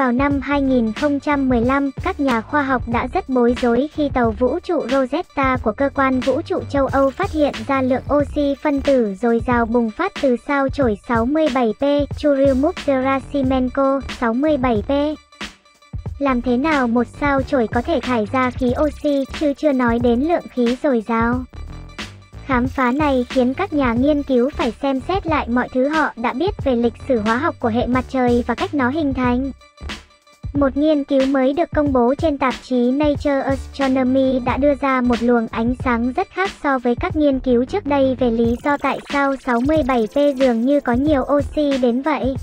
Vào năm 2015, các nhà khoa học đã rất bối rối khi tàu vũ trụ Rosetta của cơ quan vũ trụ châu Âu phát hiện ra lượng oxy phân tử dồi dào bùng phát từ sao chổi 67P Churyumov-Gerasimenko 67P. Làm thế nào một sao chổi có thể thải ra khí oxy, chứ chưa nói đến lượng khí dồi dào. Khám phá này khiến các nhà nghiên cứu phải xem xét lại mọi thứ họ đã biết về lịch sử hóa học của hệ mặt trời và cách nó hình thành. Một nghiên cứu mới được công bố trên tạp chí Nature Astronomy đã đưa ra một luồng ánh sáng rất khác so với các nghiên cứu trước đây về lý do tại sao 67P dường như có nhiều oxy đến vậy.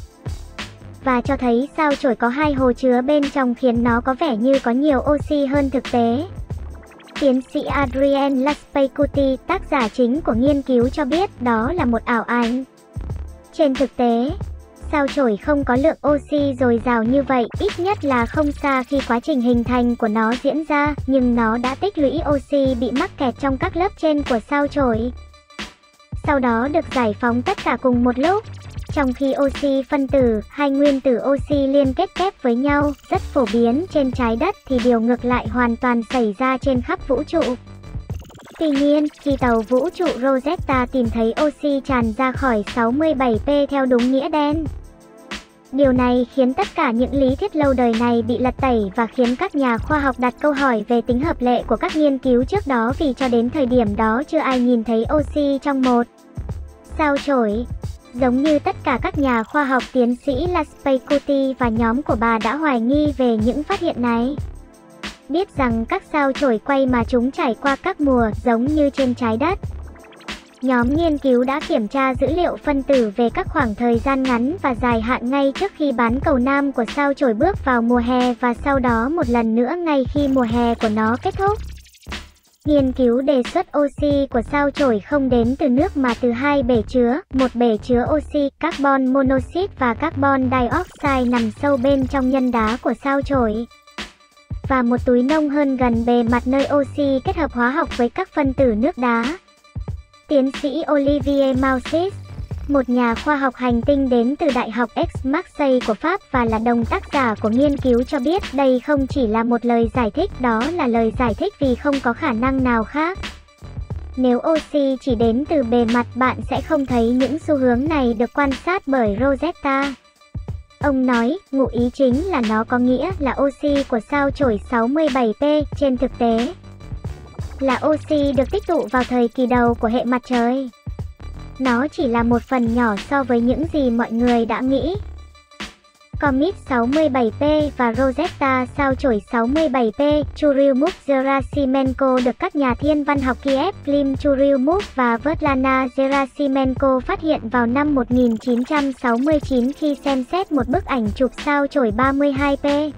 Và cho thấy sao chổi có hai hồ chứa bên trong khiến nó có vẻ như có nhiều oxy hơn thực tế. Tiến sĩ Adrien Laspeycuti, tác giả chính của nghiên cứu cho biết đó là một ảo ảnh. Trên thực tế, sao chổi không có lượng oxy dồi dào như vậy, ít nhất là không xa khi quá trình hình thành của nó diễn ra, nhưng nó đã tích lũy oxy bị mắc kẹt trong các lớp trên của sao chổi. Sau đó được giải phóng tất cả cùng một lúc. Trong khi oxy phân tử, hai nguyên tử oxy liên kết kép với nhau, rất phổ biến trên trái đất thì điều ngược lại hoàn toàn xảy ra trên khắp vũ trụ. Tuy nhiên, khi tàu vũ trụ Rosetta tìm thấy oxy tràn ra khỏi 67P theo đúng nghĩa đen, Điều này khiến tất cả những lý thuyết lâu đời này bị lật tẩy và khiến các nhà khoa học đặt câu hỏi về tính hợp lệ của các nghiên cứu trước đó vì cho đến thời điểm đó chưa ai nhìn thấy oxy trong một sao chổi. Giống như tất cả các nhà khoa học tiến sĩ Laspeycuti và nhóm của bà đã hoài nghi về những phát hiện này. Biết rằng các sao chổi quay mà chúng trải qua các mùa giống như trên trái đất. Nhóm nghiên cứu đã kiểm tra dữ liệu phân tử về các khoảng thời gian ngắn và dài hạn ngay trước khi bán cầu nam của sao chổi bước vào mùa hè và sau đó một lần nữa ngay khi mùa hè của nó kết thúc. Nghiên cứu đề xuất oxy của sao chổi không đến từ nước mà từ hai bể chứa, một bể chứa oxy, carbon monoxide và carbon dioxide nằm sâu bên trong nhân đá của sao chổi. Và một túi nông hơn gần bề mặt nơi oxy kết hợp hóa học với các phân tử nước đá. Tiến sĩ Olivier Mausis, một nhà khoa học hành tinh đến từ Đại học Aix-Marseille của Pháp và là đồng tác giả của nghiên cứu cho biết đây không chỉ là một lời giải thích đó là lời giải thích vì không có khả năng nào khác. Nếu oxy chỉ đến từ bề mặt bạn sẽ không thấy những xu hướng này được quan sát bởi Rosetta. Ông nói, ngụ ý chính là nó có nghĩa là oxy của sao chổi 67P trên thực tế là oxy được tích tụ vào thời kỳ đầu của hệ mặt trời. Nó chỉ là một phần nhỏ so với những gì mọi người đã nghĩ. Comet 67P và Rosetta sao chổi 67P Churyumov Gerasimenko được các nhà thiên văn học Kiev, Klim Churyumov và Svetlana Gerasimenko phát hiện vào năm 1969 khi xem xét một bức ảnh chụp sao chổi 32P.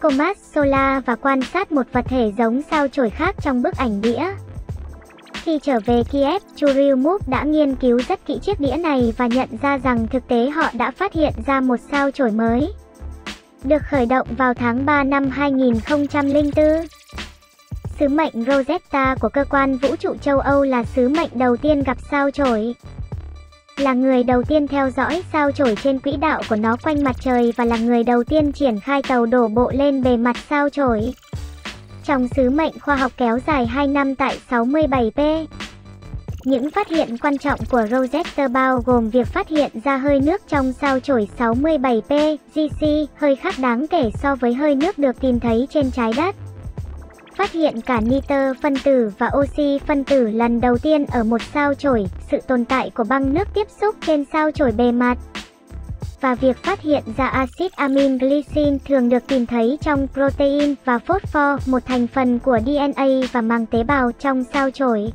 Comas Solar và quan sát một vật thể giống sao chổi khác trong bức ảnh đĩa. Khi trở về Kiev, Churyumov đã nghiên cứu rất kỹ chiếc đĩa này và nhận ra rằng thực tế họ đã phát hiện ra một sao chổi mới. Được khởi động vào tháng 3 năm 2004. Sứ mệnh Rosetta của cơ quan vũ trụ châu Âu là sứ mệnh đầu tiên gặp sao chổi là người đầu tiên theo dõi sao chổi trên quỹ đạo của nó quanh mặt trời và là người đầu tiên triển khai tàu đổ bộ lên bề mặt sao chổi. Trong sứ mệnh khoa học kéo dài 2 năm tại 67P, những phát hiện quan trọng của Rosetta bao gồm việc phát hiện ra hơi nước trong sao chổi 67P, GC, hơi khác đáng kể so với hơi nước được tìm thấy trên trái đất phát hiện cả nitơ phân tử và oxy phân tử lần đầu tiên ở một sao chổi, sự tồn tại của băng nước tiếp xúc trên sao chổi bề mặt. Và việc phát hiện ra axit amin glycine thường được tìm thấy trong protein và phosphor, một thành phần của DNA và màng tế bào trong sao chổi.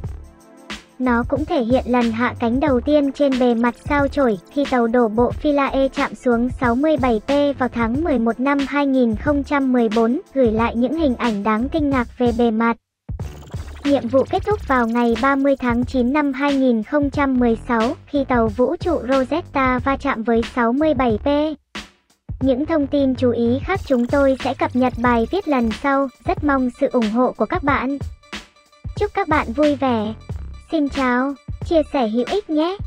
Nó cũng thể hiện lần hạ cánh đầu tiên trên bề mặt sao chổi khi tàu đổ bộ Philae chạm xuống 67P vào tháng 11 năm 2014, gửi lại những hình ảnh đáng kinh ngạc về bề mặt. Nhiệm vụ kết thúc vào ngày 30 tháng 9 năm 2016 khi tàu vũ trụ Rosetta va chạm với 67P. Những thông tin chú ý khác chúng tôi sẽ cập nhật bài viết lần sau, rất mong sự ủng hộ của các bạn. Chúc các bạn vui vẻ! Xin chào, chia sẻ hữu ích nhé.